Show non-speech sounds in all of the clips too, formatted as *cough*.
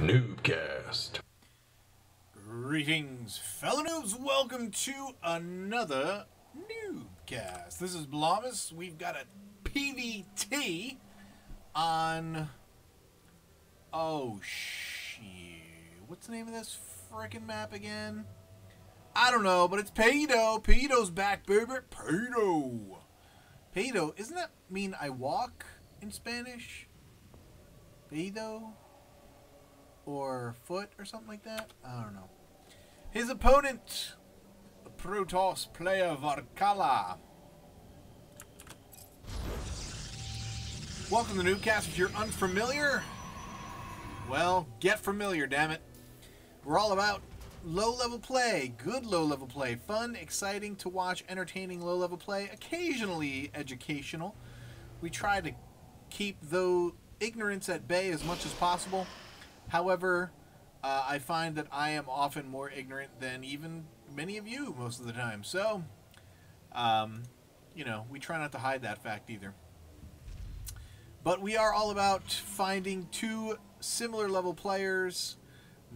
NuubCast. Greetings, fellow noobs. Welcome to another NuubCast. This is Blamous. We've got a PVT on. Oh, shit. What's the name of this frickin' map again? I don't know, but it's Pedo. Pedo's back, baby. Pedo. Pedo. Isn't that mean I walk in Spanish? Pedo? Or foot or something like that? I don't know. His opponent, the Protoss player Varkala. Welcome to NuubCast. If you're unfamiliar, well, get familiar, damn it. We're all about low-level play, good low-level play, fun, exciting to watch, entertaining low-level play, occasionally educational. We try to keep though ignorance at bay as much as possible. However, uh, I find that I am often more ignorant than even many of you most of the time. So, um, you know, we try not to hide that fact either. But we are all about finding two similar level players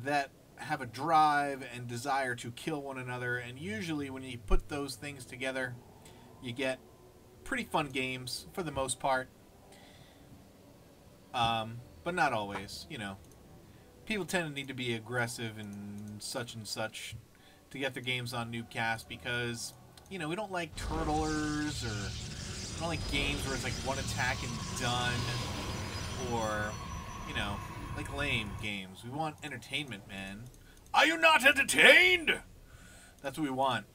that have a drive and desire to kill one another. And usually, when you put those things together, you get pretty fun games for the most part. Um, but not always, you know people tend to need to be aggressive and such and such to get their games on NuubCast because, you know, we don't like turtlers or we don't like games where it's like one attack and done or, you know, like lame games. We want entertainment, man. Are you not entertained? That's what we want.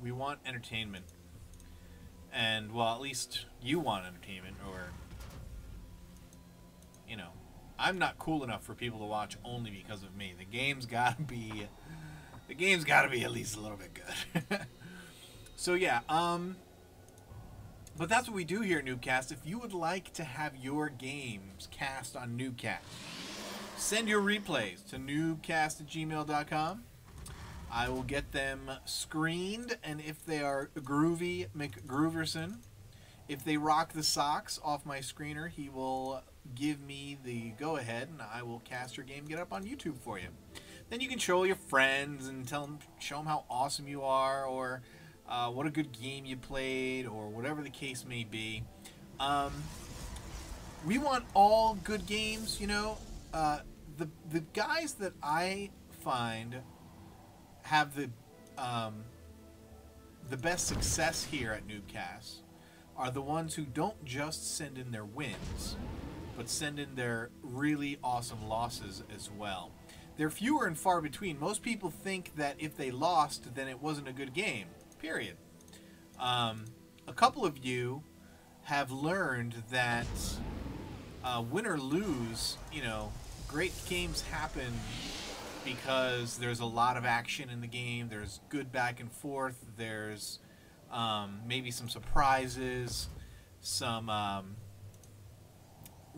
We want entertainment. And, well, at least you want entertainment or, you know, I'm not cool enough for people to watch only because of me. The game's got to be the game's got to be at least a little bit good. *laughs* so yeah, um but that's what we do here at NuubCast. If you would like to have your games cast on NuubCast, send your replays to nuubcast at gmail.com. I will get them screened, and if they are groovy McGrooverson, if they rock the socks off my screener, he will give me the go ahead and I will cast your game, get up on YouTube for you. Then you can show your friends and tell them, show them how awesome you are or uh, what a good game you played or whatever the case may be. Um, we want all good games, you know. Uh, the the guys that I find have the um, the best success here at NuubCast are the ones who don't just send in their wins, but send in their really awesome losses as well. They're fewer and far between. Most people think that if they lost, then it wasn't a good game. Period. Um, a couple of you have learned that uh, win or lose, you know, great games happen because there's a lot of action in the game. There's good back and forth. There's um, maybe some surprises, some um,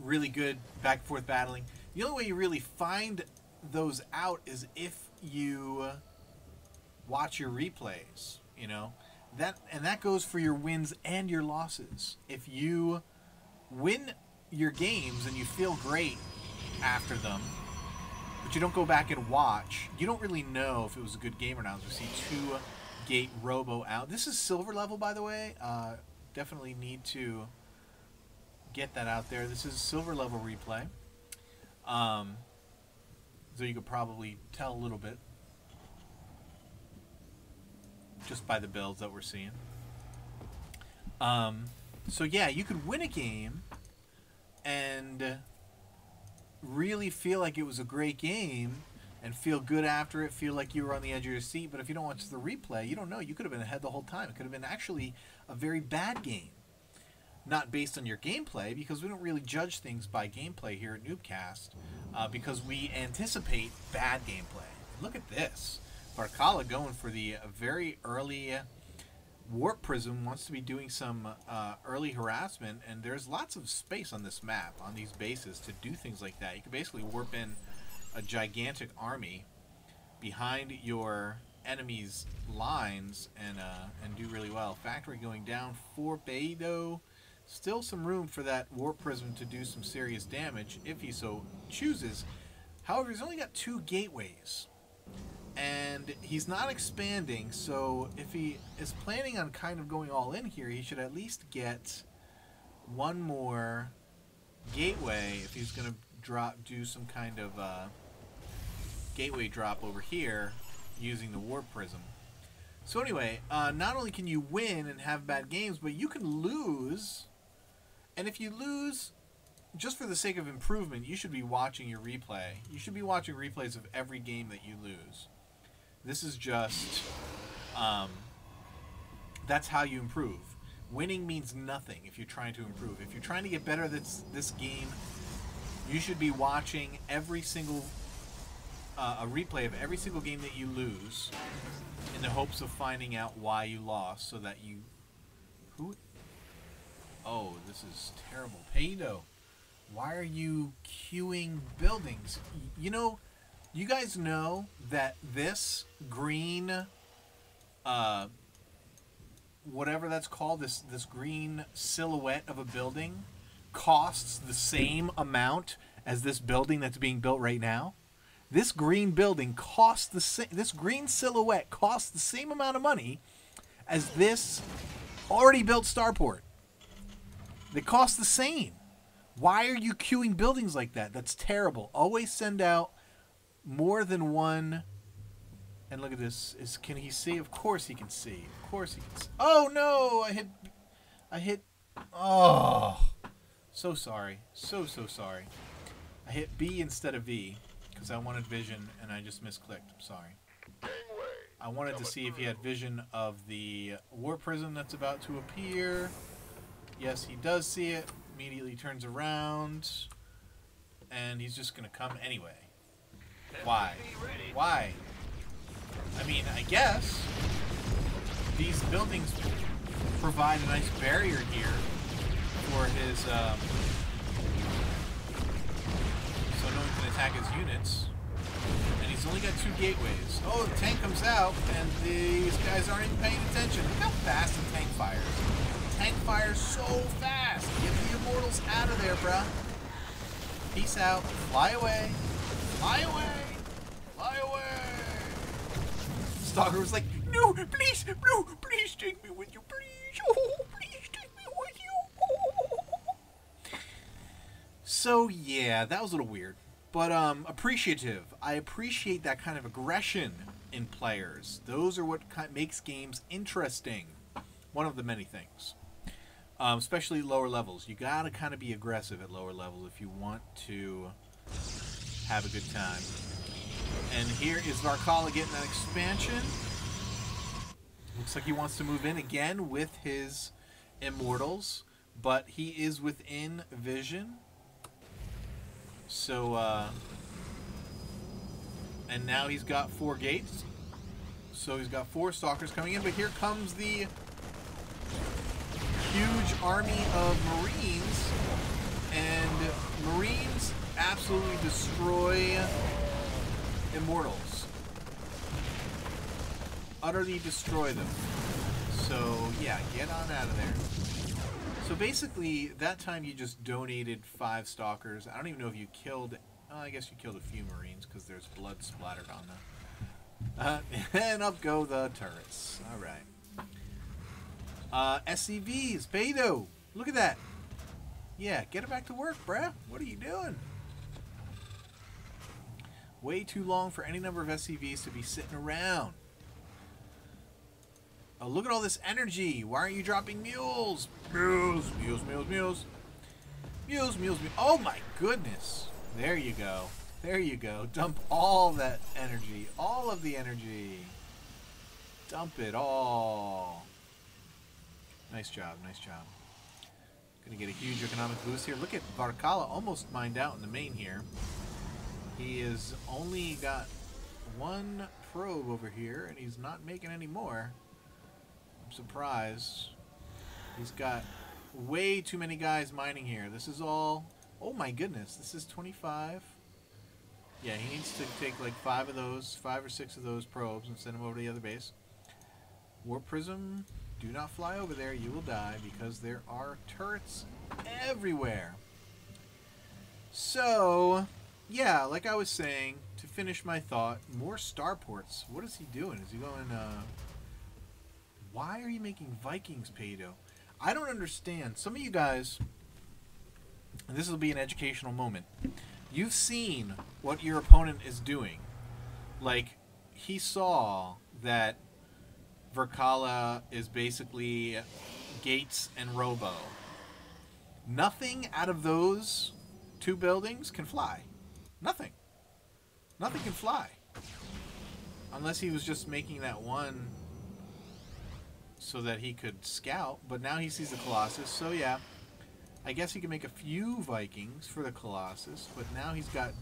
really good back and forth battling. The only way you really find those out is if you watch your replays, you know. That and that goes for your wins and your losses. If you win your games and you feel great after them, but you don't go back and watch, you don't really know if it was a good game or not. We see two gate robo out. This is silver level, by the way. Uh, definitely need to get that out there. This is a silver level replay. Um, so you could probably tell a little bit just by the builds that we're seeing. Um, so yeah, you could win a game and really feel like it was a great game and feel good after it, feel like you were on the edge of your seat. But if you don't watch the replay, you don't know. You could have been ahead the whole time. It could have been actually a very bad game not based on your gameplay because we don't really judge things by gameplay here at NuubCast uh, because we anticipate bad gameplay. Look at this. Varkala going for the very early Warp Prism wants to be doing some uh, early harassment, and there's lots of space on this map, on these bases, to do things like that. You can basically warp in a gigantic army behind your enemy's lines and uh, and do really well. Factory going down for Beidou. Still some room for that Warp Prism to do some serious damage if he so chooses. However, he's only got two gateways. And he's not expanding, so if he is planning on kind of going all in here, he should at least get one more gateway if he's going to drop do some kind of uh, gateway drop over here using the warp prism. So anyway, uh, not only can you win and have bad games, but you can lose. And if you lose, just for the sake of improvement, you should be watching your replay. You should be watching replays of every game that you lose. This is just, um, that's how you improve. Winning means nothing if you're trying to improve. If you're trying to get better at this, this game, you should be watching every single, uh, a replay of every single game that you lose in the hopes of finding out why you lost so that you, who, oh, this is terrible. Paydo, why are you queuing buildings? You know, you guys know that this green, uh, whatever that's called, this this green silhouette of a building, costs the same amount as this building that's being built right now. This green building costs the same. This green silhouette costs the same amount of money as this already built starport. They cost the same. Why are you queuing buildings like that? That's terrible. Always send out more than one. And look at this. Is can he see? Of course he can see. Of course he can see. Oh no! I hit. I hit. Oh, so sorry. So so sorry. I hit B instead of V because I wanted vision and I just misclicked. I'm sorry. I wanted to see if he had vision of the warp prism that's about to appear. Yes, he does see it. Immediately turns around. And he's just going to come anyway. Why? Why? I mean, I guess these buildings provide a nice barrier here for his, um, so no one can attack his units. And he's only got two gateways. Oh, the tank comes out, and these guys aren't even paying attention. Look how fast the tank fires. Tank fires so fast. Get the immortals out of there, bruh. Peace out. Fly away. Fly away. Fly away. Stalker was like, no, please, no, please take me with you, please. Oh, please take me with you. So yeah, that was a little weird, but um, appreciative. I appreciate that kind of aggression in players. Those are what makes games interesting. One of the many things, um, especially lower levels. You gotta kind of be aggressive at lower levels if you want to have a good time. And here is Varkala getting that expansion. Looks like he wants to move in again with his Immortals, but he is within vision. So, uh, and now he's got four gates. So he's got four stalkers coming in, but here comes the huge army of Marines. And Marines absolutely destroy Immortals. Utterly destroy them. So, yeah, get on out of there. So basically, that time you just donated five stalkers. I don't even know if you killed... I guess you killed a few Marines because there's blood splattered on them. Uh, *laughs* and up go the turrets. Alright. Uh, SCVs. Beto. Look at that. Yeah, get it back to work, bruh. What are you doing? Way too long for any number of SCVs to be sitting around. Oh, look at all this energy. Why aren't you dropping mules? Mules, mules, mules, mules. Mules, mules, mules. Oh my goodness. There you go. There you go. Dump all that energy. All of the energy. Dump it all. Nice job. Nice job. Gonna get a huge economic boost here. Look at Varkala almost mined out in the main here. He has only got one probe over here, and he's not making any more. I'm surprised. He's got way too many guys mining here. This is all... Oh my goodness, this is 25. Yeah, he needs to take like five of those, five or six of those probes and send them over to the other base. Warp Prism, do not fly over there. You will die because there are turrets everywhere. So, yeah, like I was saying, to finish my thought, more starports. What is he doing? Is he going, uh... Why are you making Vikings, Pado? I don't understand. Some of you guys, and this will be an educational moment, you've seen what your opponent is doing. Like, he saw that Varkala is basically Gates and Robo. Nothing out of those two buildings can fly. Nothing. Nothing can fly. Unless he was just making that one so that he could scout. But now he sees the Colossus, so yeah. I guess he can make a few Vikings for the Colossus, but now he's got...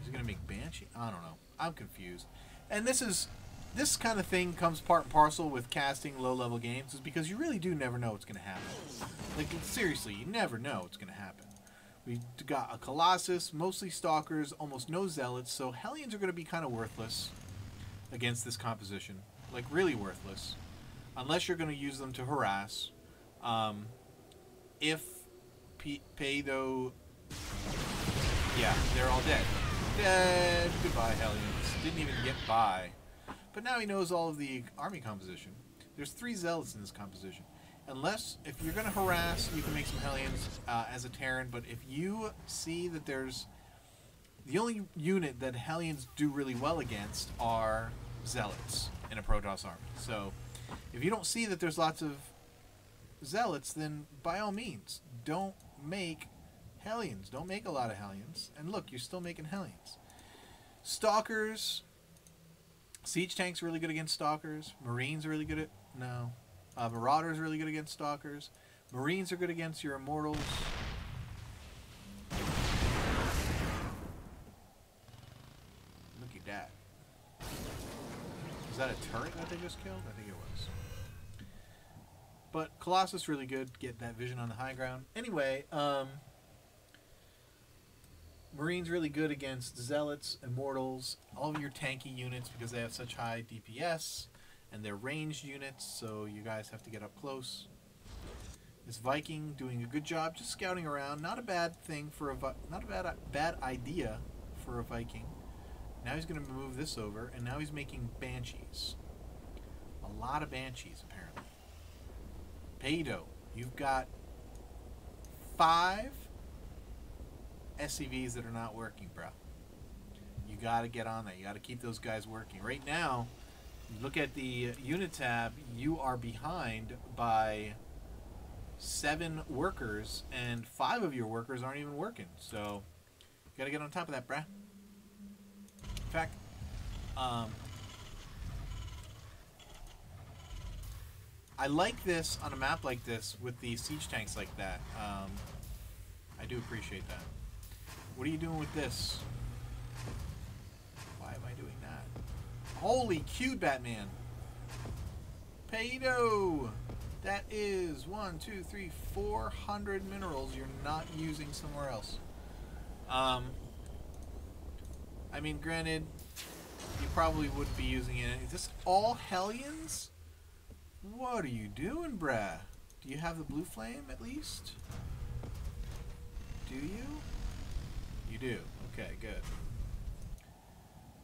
He's going to make Banshee? I don't know. I'm confused. And this is... This kind of thing comes part and parcel with casting low-level games, is because you really do never know what's going to happen. Like, seriously, you never know what's going to happen. We got a Colossus, mostly Stalkers, almost no Zealots, so Hellions are going to be kind of worthless against this composition. Like, really worthless. Unless you're going to use them to harass. Um, if P Pado... Yeah, they're all dead. Dead. Goodbye, Hellions. Didn't even get by. But now he knows all of the army composition. There's three Zealots in this composition. Unless, if you're going to harass, you can make some Hellions uh, as a Terran, but if you see that there's... The only unit that Hellions do really well against are Zealots in a Protoss army. So, if you don't see that there's lots of Zealots, then by all means, don't make Hellions. Don't make a lot of Hellions. And look, you're still making Hellions. Stalkers. Siege Tank's really good against Stalkers. Marines are really good at... No. Uh, Marauders really good against Stalkers. Marines are good against your Immortals. Look at that. Is that a turret that they just killed? I think it was. But Colossus really good. Get that vision on the high ground. Anyway, um... Marines really good against Zealots, Immortals, all of your tanky units because they have such high DPS and they're ranged units, so you guys have to get up close. This Viking doing a good job, just scouting around. Not a bad thing for a not a bad bad idea for a Viking. Now he's going to move this over, and now he's making banshees. A lot of banshees, apparently. Pado, you've got five SCVs that are not working, bro. You got to get on that. You got to keep those guys working. Right now, look at the unit tab, you are behind by seven workers, and five of your workers aren't even working. So, you gotta get on top of that, bruh. In fact, um, I like this on a map like this with the siege tanks like that. Um, I do appreciate that. What are you doing with this? Why am I doing that? Holy cute Batman. Pado! That is one, two, three, four hundred minerals you're not using somewhere else. Um, I mean, granted, you probably wouldn't be using it. Is this all Hellions? What are you doing, bruh? Do you have the blue flame, at least? Do you? You do. Okay, good.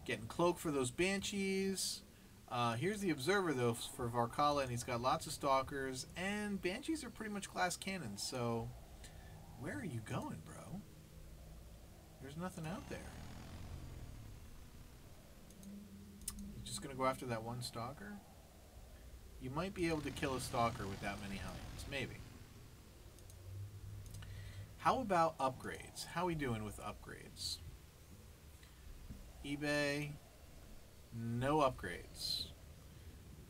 Getting cloak for those banshees. Uh, here's the observer though for Varkala, and he's got lots of stalkers. And banshees are pretty much glass cannons. So where are you going, bro? There's nothing out there. You're just gonna go after that one stalker? You might be able to kill a stalker with that many hellions, maybe. How about upgrades? How are we doing with upgrades? eBay, no upgrades.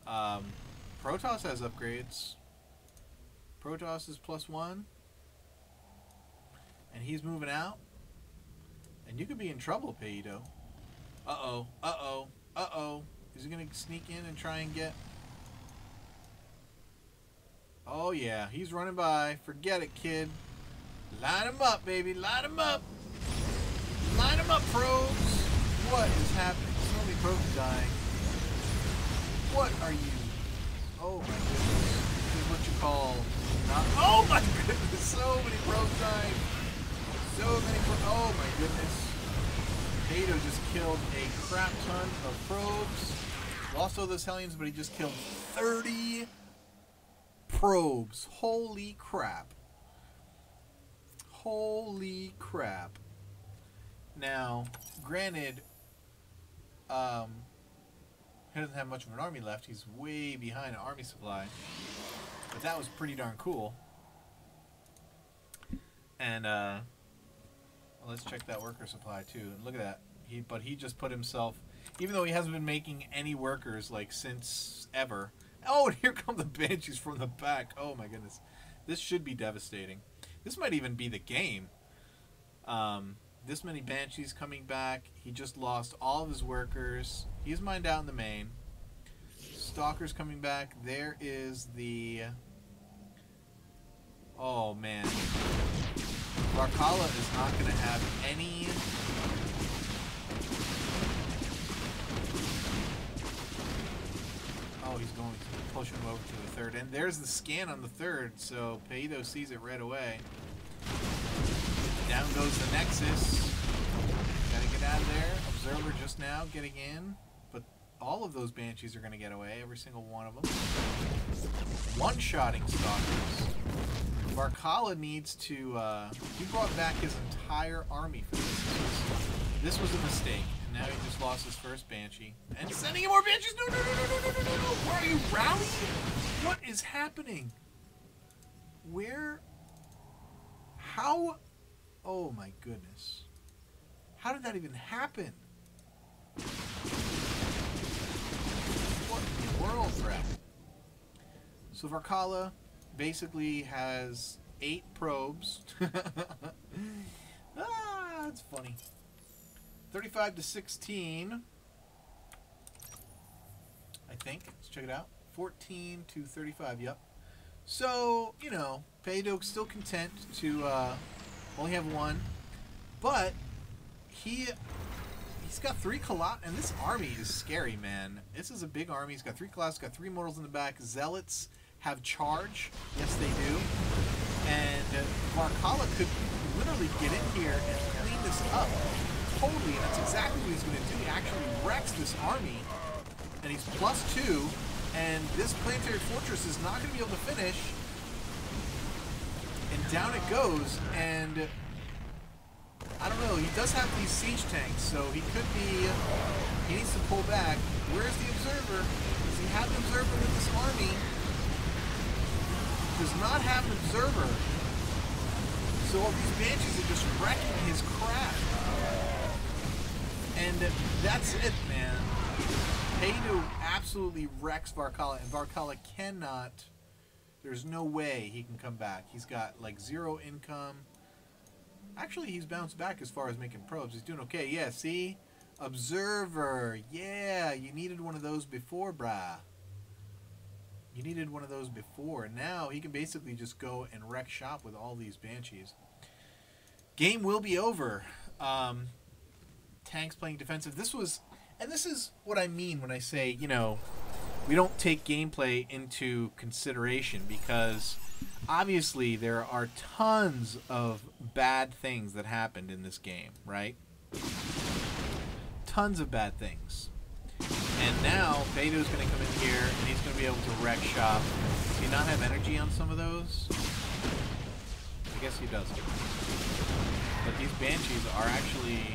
Um, Protoss has upgrades. Protoss is plus one. And he's moving out. And you could be in trouble, Paido. Uh-oh. Uh-oh. Uh-oh. Is he going to sneak in and try and get... Oh, yeah. He's running by. Forget it, kid. Line him up, baby. Line him up. Line him up, probes. What is happening? So many probes dying. What are you? Oh my goodness. This is what you call not. Oh my *laughs* goodness! So many probes dying. So many probes. Oh my goodness. Paydo just killed a crap ton of probes. Lost all those Hellions, but he just killed 30 probes. Holy crap. Holy crap. Now, granted, um, he doesn't have much of an army left. He's way behind an army supply. But that was pretty darn cool. And, uh, let's check that worker supply, too. And look at that. He, but he just put himself, even though he hasn't been making any workers, like, since ever. Oh, and *laughs* here come the Banshees from the back. Oh, my goodness. This should be devastating. This might even be the game. Um, this many Banshees coming back. He just lost all of his workers. He's mined out in the main. Stalker's coming back. There is the... Oh, man. Varkala is not going to have any... Oh, he's going to push him over to the third. And there's the scan on the third, so Paido sees it right away. Down goes the Nexus. Gotta get out of there. Observer just now getting in. But all of those Banshees are to get away. Every single one of them. One-shotting Stalkers. Varkala needs to... Uh, he brought back his entire army for this. This was a mistake now he just lost his first Banshee. And sending him more Banshees! No, no, no, no, no, no, no, no, Where are you, rallying? What is happening? Where? How? Oh my goodness. How did that even happen? What in the world, Brett? So Varkala basically has eight probes. *laughs* ah, that's funny. 35 to 16. I think. Let's check it out. 14 to 35, yep. So, you know, Paydok's still content to uh, only have one. But he he's got three colot and this army is scary, man. This is a big army. He's got three colots, got three mortals in the back. Zealots have charge. Yes, they do. And Varkala could literally get in here and clean this up totally. That's exactly what he's going to do. He actually wrecks this army. And he's plus two. And this planetary fortress is not going to be able to finish and down it goes, and I don't know, he does have these siege tanks, so he could be, he needs to pull back. Where's the observer? Does he have an observer with this army? Does not have an observer. So all these banshees are just wrecking his craft. And that's it, man. Paydo absolutely wrecks Varkala, and Varkala cannot there's no way he can come back. He's got like zero income. Actually, he's bounced back as far as making probes. He's doing okay. Yeah, see? Observer. Yeah, you needed one of those before, brah. You needed one of those before. Now he can basically just go and wreck shop with all these Banshees. Game will be over. Um, tanks playing defensive. This was, and this is what I mean when I say, you know, we don't take gameplay into consideration because obviously there are tons of bad things that happened in this game, right? Tons of bad things. And now Beto's going to come in here and he's going to be able to wreck shop. Does he not have energy on some of those? I guess he doesn't. But these Banshees are actually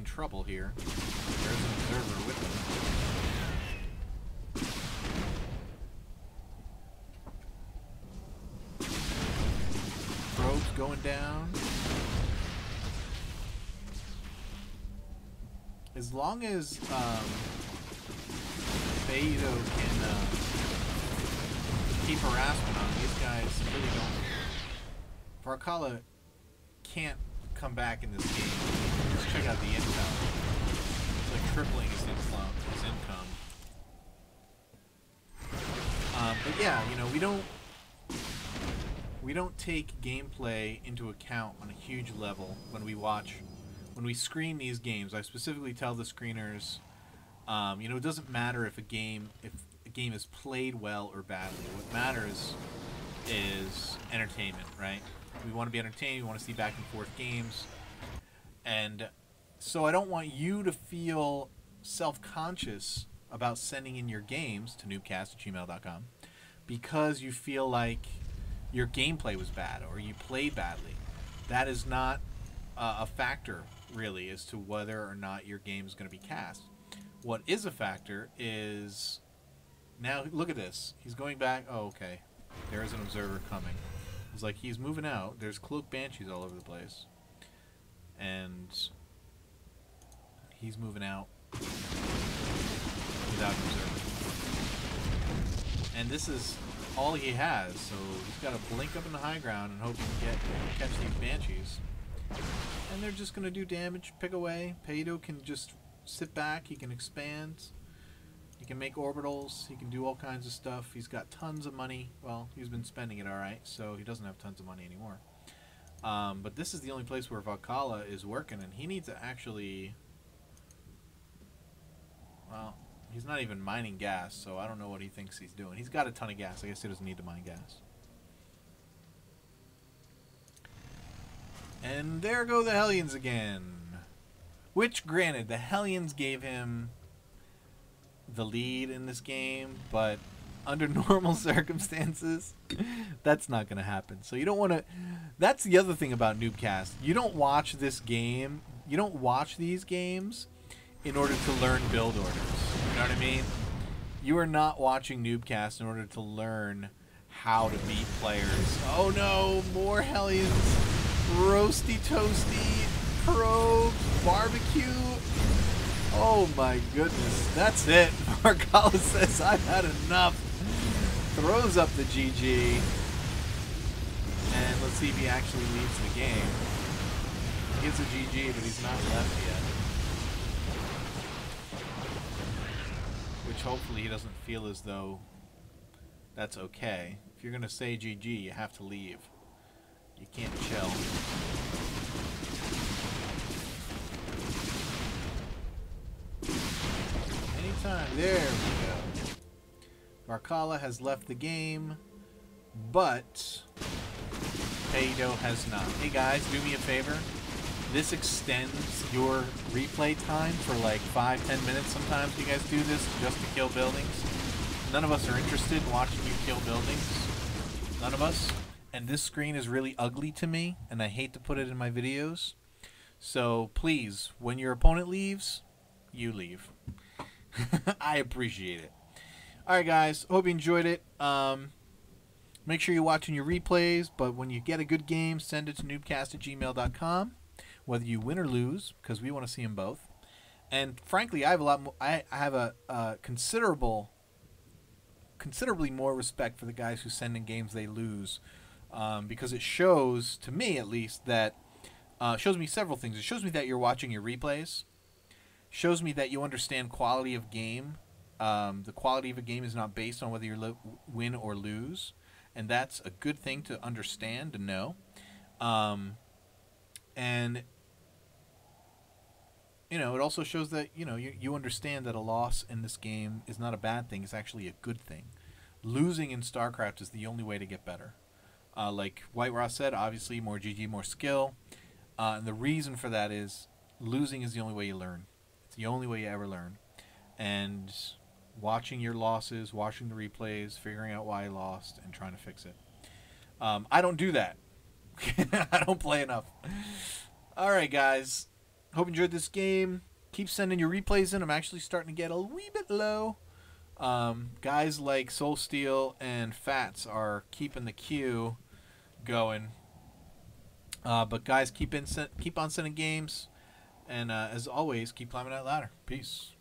in trouble here. There's an observer with them. going down. As long as um, Beto can uh, keep harassment on these guys, really don't. Varkala can't come back in this game. Check out the income. It's like tripling his income. His income. Um, but yeah, you know, we don't we don't take gameplay into account on a huge level when we watch, when we screen these games. I specifically tell the screeners, um, you know, it doesn't matter if a game if a game is played well or badly. What matters is entertainment, right? We want to be entertained. We want to see back and forth games, and so I don't want you to feel self-conscious about sending in your games to nuubcast gmail.com because you feel like your gameplay was bad or you played badly. That is not uh, a factor, really, as to whether or not your game is going to be cast. What is a factor is now look at this. He's going back. Oh, okay. There is an observer coming. It's like he's moving out. There's cloak banshees all over the place, and he's moving out without an observer. And this is all he has, so he's got to blink up in the high ground and hope he can get catch these banshees. And they're just gonna do damage, pick away. Paydo can just sit back. He can expand. He can make orbitals. He can do all kinds of stuff. He's got tons of money. Well, he's been spending it all right, so he doesn't have tons of money anymore. Um, but this is the only place where Varkala is working, and he needs to actually. Well, he's not even mining gas, so I don't know what he thinks he's doing. He's got a ton of gas. I guess he doesn't need to mine gas. And there go the Hellions again. Which, granted, the Hellions gave him the lead in this game, but under *laughs* normal circumstances, that's not going to happen. So you don't want to. That's the other thing about NuubCast. You don't watch this game. You don't watch these games in order to learn build orders. You know what I mean? You are not watching NuubCast in order to learn how to beat players. Oh no, more Hellions. Roasty toasty pro barbecue Oh my goodness. That's it. *laughs* Marcala says, I've had enough. Throws up the GG. And let's see if he actually leaves the game. He gets a GG, but he's not left yet. Which hopefully he doesn't feel as though that's okay. If you're going to say GG, you have to leave. You can't chill. time. There we go. Marcala has left the game, but Paydo has not. Hey guys, do me a favor. This extends your replay time for like 5-10 minutes sometimes. You guys do this just to kill buildings. None of us are interested in watching you kill buildings. None of us. And this screen is really ugly to me, and I hate to put it in my videos. So please, when your opponent leaves, you leave. *laughs* I appreciate it. All right, guys. Hope you enjoyed it. Um, make sure you're watching your replays, but when you get a good game, send it to nuubcast at gmail.com, whether you win or lose, because we want to see them both. And frankly, I have a lot more, I, I have a, a considerable, considerably more respect for the guys who send in games they lose, um, because it shows, to me at least, that uh, shows me several things. It shows me that you're watching your replays shows me that you understand quality of game. Um, the quality of a game is not based on whether you win or lose, and that's a good thing to understand and know. Um, and you know, it also shows that you know you, you understand that a loss in this game is not a bad thing; it's actually a good thing. Losing in StarCraft is the only way to get better. Uh, like WhiteRa said, obviously more GG, more skill, uh, and the reason for that is losing is the only way you learn. It's the only way you ever learn. And watching your losses, watching the replays, figuring out why I lost, and trying to fix it. Um, I don't do that. *laughs* I don't play enough. All right, guys. Hope you enjoyed this game. Keep sending your replays in. I'm actually starting to get a wee bit low. Um, guys like Soul Steel and Fats are keeping the queue going. Uh, but guys, keep in keep on sending games. And uh, as always, keep climbing that ladder. Peace.